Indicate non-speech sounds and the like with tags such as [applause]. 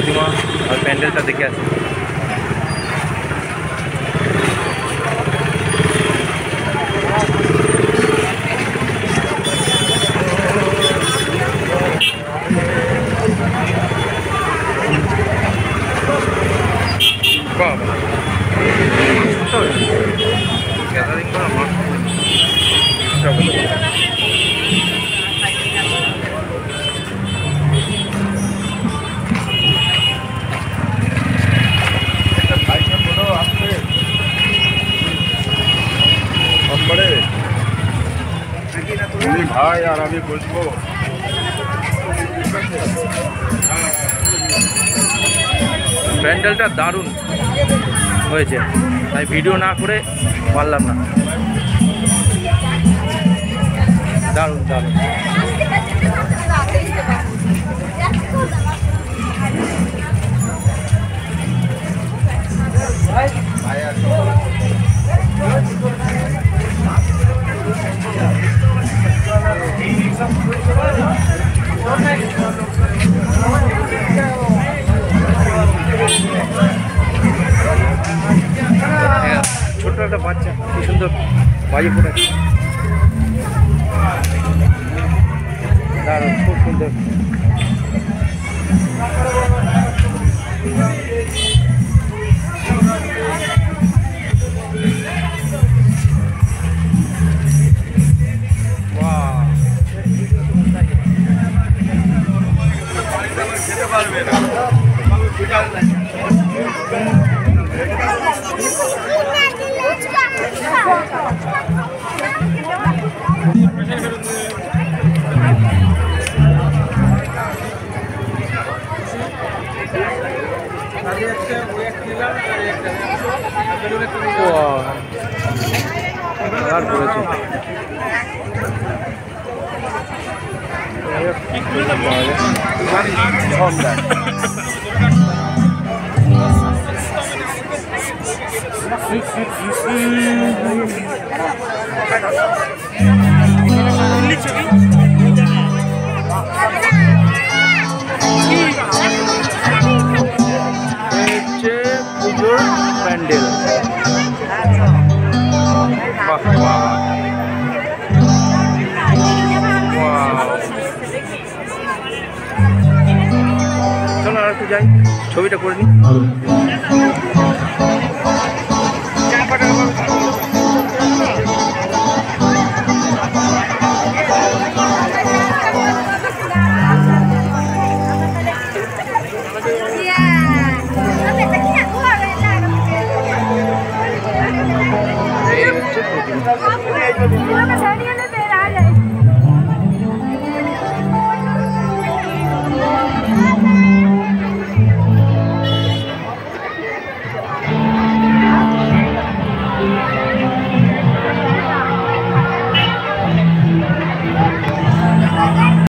प्रतिमा और पैंडल का देखा। Thank you. ভাই আর আমি বসবো। প্যান্ডেলটা দারুণ হয়েছে। তাই ভিডিও না করে পারলাম না। দারুণ দারুণ। বাচ্চা কি সুন্দর বাজি ফুটাচ্ছে দারুণ খুব সুন্দর বাহ আর করেছে। এই [laughs] যাই ছবিটা করে নিই